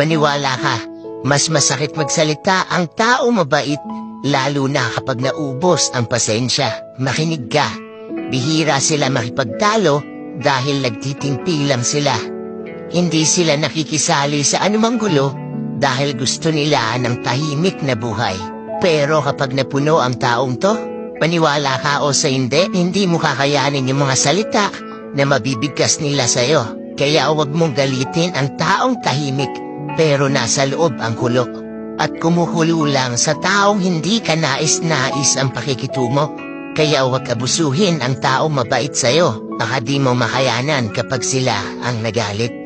Maniwala ka, mas masakit magsalita ang tao mabait, lalo na kapag naubos ang pasensya. Makinig ka, bihira sila makipagtalo dahil nagtitimpi lang sila. Hindi sila nakikisali sa anumang gulo dahil gusto nila ng tahimik na buhay. Pero kapag napuno ang taong to, Maniwala ka o sa hindi, hindi mo kakayanin yung mga salita na mabibigkas nila sa'yo. Kaya huwag mong galitin ang taong tahimik pero nasa loob ang kulok. At kumukulo lang sa taong hindi ka nais-nais ang pakikitungo. Kaya huwag abusuhin ang taong mabait sa'yo. Baka di mo makayanan kapag sila ang nagalit.